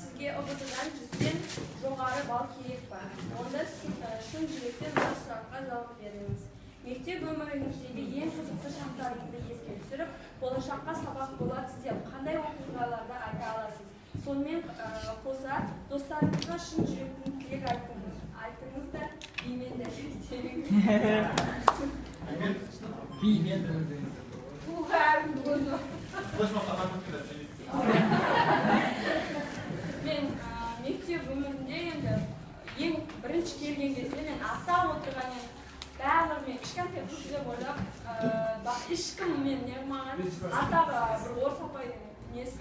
Sizga o'qitilgan juzdin jo'g'ari ball kerak bor. Onda siz shu jihatdan bir savolga javob beramiz. Mектep umringizdagi eng qiziqli shaxslaringizni esga tushirib, bo'lajaqqa sabab bo'ladi deb aytingiz. Aytingizda biymen Men mектеп өмірінде енді ең бірінші келген кезде мен аттап отырған едім барлығы мен кішкентай қыз деп ойлап ешкім мен не қылмаған атаға бір орыс апайдың несі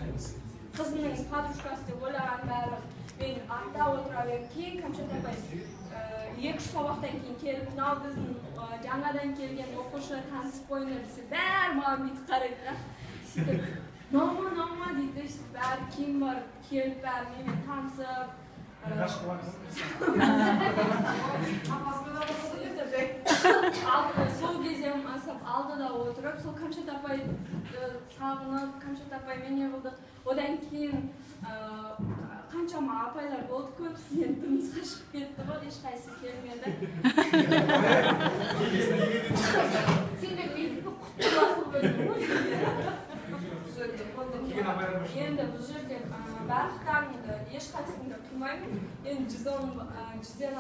қызының подружкасы деп ойлаған барлығы мен аттап отыра бердім кейін кәмшат апай екі үш сабақтан кейін келіп мынау біздің жаңадан келген оқушы танысып қойыңдар десе бәрі маған бүйтіп қарайды да сөйтіп мама мама дейді сөйтіп бәрі кейін барып келіп бәрі менімен танысып сол кезде асып алдыда отырып сол кәмшат апайды сағынып кәмшат апаймен не қылдық одан кейін қаншама апайлар болды көбісінен тұрмысқа шығып кетті ғой ешқайсысы келмеді енді бұл жерде барлықтарыңды ешқайсыңды тұрмаймын енді жүз он жүзден